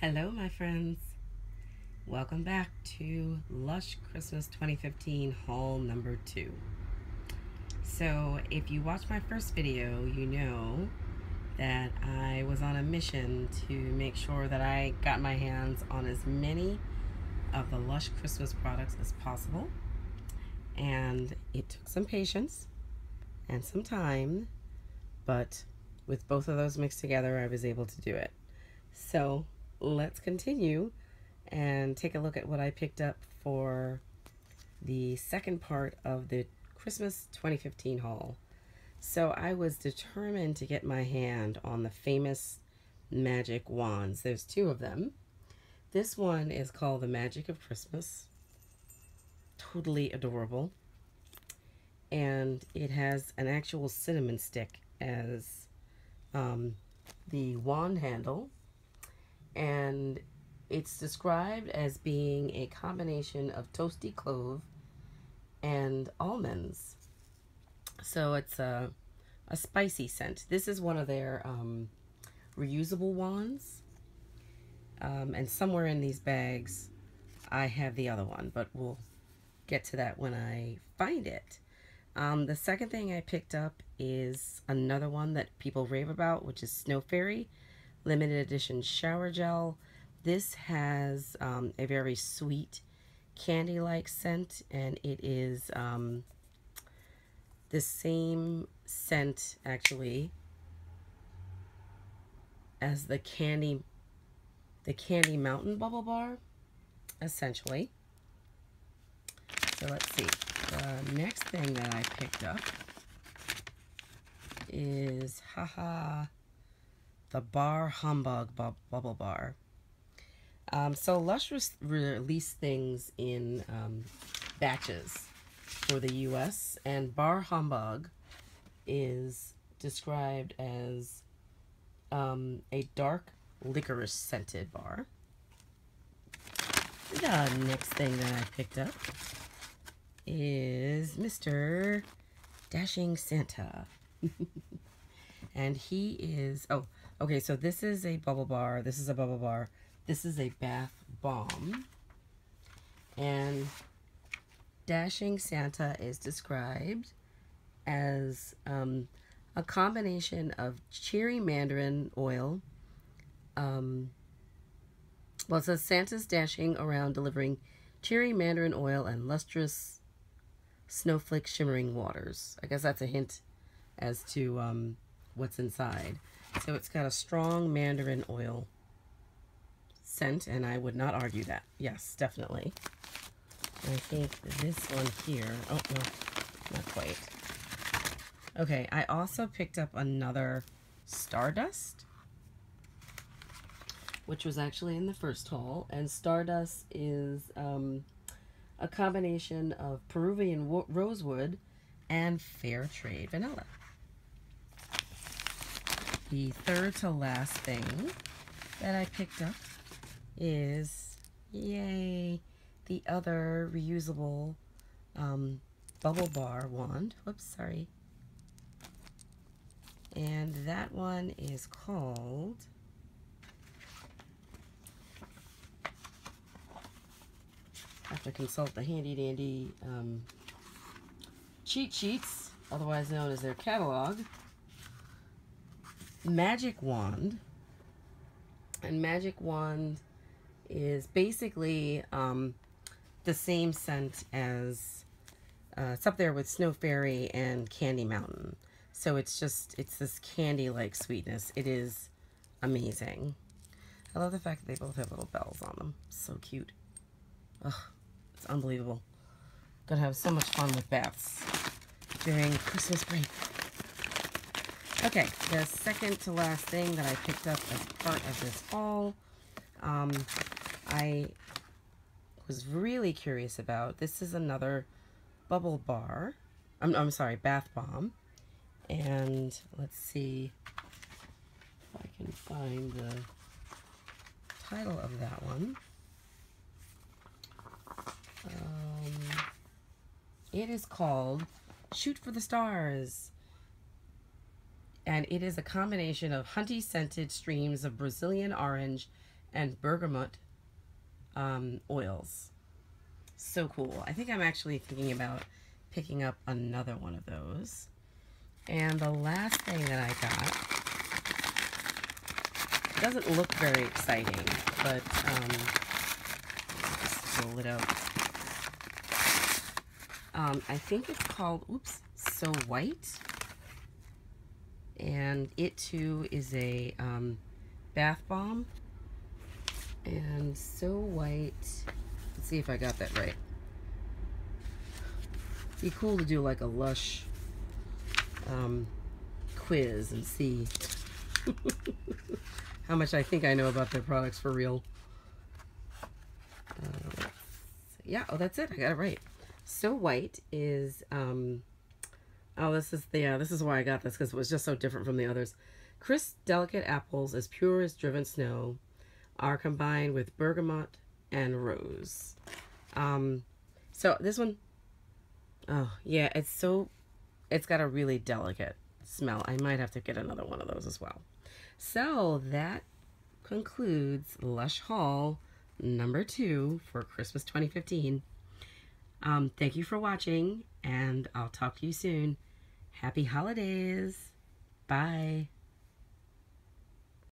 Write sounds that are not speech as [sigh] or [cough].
Hello, my friends. Welcome back to Lush Christmas 2015 haul number two. So, if you watched my first video, you know that I was on a mission to make sure that I got my hands on as many of the Lush Christmas products as possible. And it took some patience and some time, but with both of those mixed together, I was able to do it. So, let's continue and take a look at what I picked up for the second part of the Christmas 2015 haul. So I was determined to get my hand on the famous magic wands. There's two of them. This one is called the Magic of Christmas. Totally adorable. And it has an actual cinnamon stick as um, the wand handle and it's described as being a combination of toasty clove and almonds. So it's a, a spicy scent. This is one of their um, reusable wands. Um, and somewhere in these bags, I have the other one, but we'll get to that when I find it. Um, the second thing I picked up is another one that people rave about, which is Snow Fairy limited edition shower gel. This has um, a very sweet candy-like scent and it is um, the same scent actually as the candy the candy mountain bubble bar essentially so let's see the next thing that I picked up is haha the Bar Humbug bu Bubble Bar. Um, so Lush re released things in um, batches for the U.S. and Bar Humbug is described as um, a dark licorice scented bar. The next thing that I picked up is Mr. Dashing Santa. [laughs] and he is, oh, Okay, so this is a bubble bar. This is a bubble bar. This is a bath bomb. And Dashing Santa is described as um, a combination of cherry mandarin oil. Um, well, it says Santa's dashing around delivering cherry mandarin oil and lustrous snowflake shimmering waters. I guess that's a hint as to um, what's inside. So it's got a strong mandarin oil scent, and I would not argue that. Yes, definitely. I think this one here, oh, no, not quite. Okay, I also picked up another Stardust, which was actually in the first haul, and Stardust is um, a combination of Peruvian rosewood and fair trade vanilla. The third to last thing that I picked up is, yay, the other reusable um, bubble bar wand. Whoops, sorry. And that one is called I have to consult the handy dandy um, cheat sheets, otherwise known as their catalog. Magic Wand. And Magic Wand is basically um, the same scent as, uh, it's up there with Snow Fairy and Candy Mountain. So it's just, it's this candy-like sweetness. It is amazing. I love the fact that they both have little bells on them. So cute. Ugh, it's unbelievable. Gonna have so much fun with baths during Christmas break. Okay, the second to last thing that I picked up as part of this haul, um, I was really curious about. This is another bubble bar. I'm, I'm sorry, bath bomb. And let's see if I can find the title of that one. Um, it is called Shoot for the Stars and it is a combination of hunty scented streams of Brazilian orange and bergamot um, oils. So cool. I think I'm actually thinking about picking up another one of those. And the last thing that I got doesn't look very exciting, but um, just roll it out. Um, I think it's called, oops, So White. And it too is a um, bath bomb. And So White, let's see if I got that right. Be cool to do like a Lush um, quiz and see [laughs] how much I think I know about their products for real. Uh, yeah, oh, that's it. I got it right. So White is, um, oh, this is the, this is why I got this because it was just so different from the others. Crisp, delicate apples as pure as driven snow are combined with bergamot and rose. Um, so this one, oh, yeah, it's so it's got a really delicate smell. I might have to get another one of those as well. So that concludes Lush Haul number two for Christmas 2015. Um, thank you for watching, and I'll talk to you soon. Happy holidays. Bye.